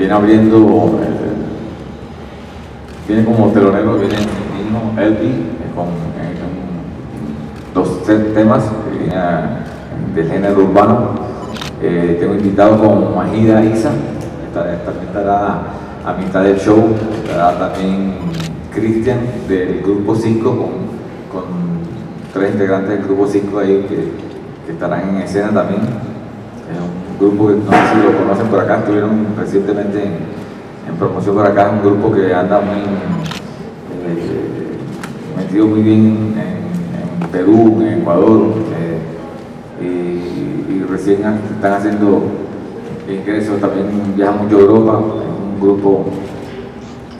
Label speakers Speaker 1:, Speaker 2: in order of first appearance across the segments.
Speaker 1: viene abriendo, eh, viene como telonero, viene mi hijo Elvi, con dos temas del género urbano. tengo invitado con Majida Isa, también estará a mitad del show, estará también Cristian del grupo 5 con, con, tres integrantes del grupo 5 ahí que, estarán en escena también. Grupo que no sé si lo conocen por acá, estuvieron recientemente en, promoción por acá, un grupo que anda muy eh, metido muy bien en, Perú, en Ecuador, eh, y, recién están haciendo ingresos, también viajan mucho a Europa, es un grupo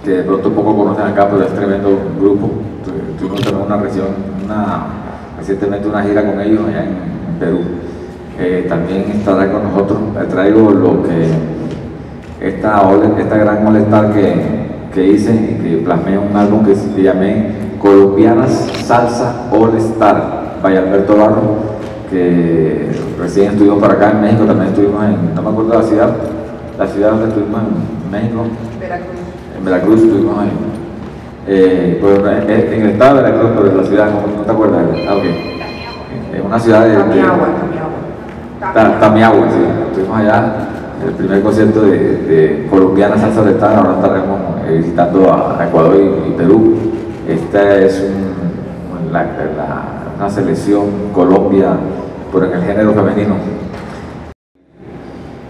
Speaker 1: que de pronto poco conocen acá, pero es tremendo grupo. Tuvimos también una, una recientemente una gira con ellos allá en, Perú. Eh, también estará con nosotros. Le traigo lo que esta, esta gran molestar que, que hice y que plasmé un álbum que se llamé Colombianas Salsa All Star, Vaya Alberto Barro, que recién estuvimos para acá en México, también estuvimos en, no me acuerdo la ciudad, la ciudad donde estuvimos en México.
Speaker 2: Veracruz
Speaker 1: en Veracruz estuvimos ahí. Eh, pues, en el estado de Veracruz, pero en la ciudad, ¿no, te acuerdas? Ah, ok. En una ciudad de...
Speaker 2: Tamiagua,
Speaker 1: Tamiagua. Tamiagua, sí. Estuvimos allá, el primer concierto de, de colombiana salsa de ahora estaremos eh, visitando a, Ecuador y, Perú. Esta es una selección Colombia, por en el género femenino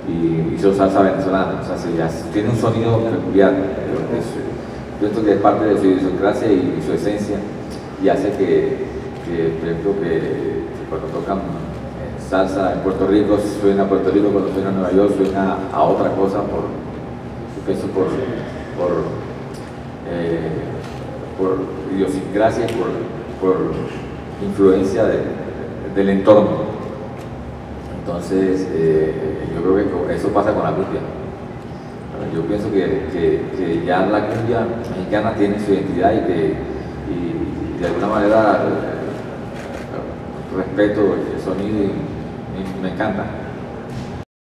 Speaker 1: y hizo salsa venezolana, o sea, se, tiene un sonido peculiar, yo pienso que es parte de su idiosincrasia y, su esencia y hace que, que que, cuando tocan salsa en Puerto Rico suena a Puerto Rico, cuando suena a Nueva York suena a otra cosa por, por, por, eh, por idiosincrasia, por, por influencia del entorno. Entonces, eh, yo creo que eso pasa con la cumbia. Yo pienso que, ya la cumbia mexicana tiene su identidad y que de alguna manera eh, respeto el sonido y me encanta.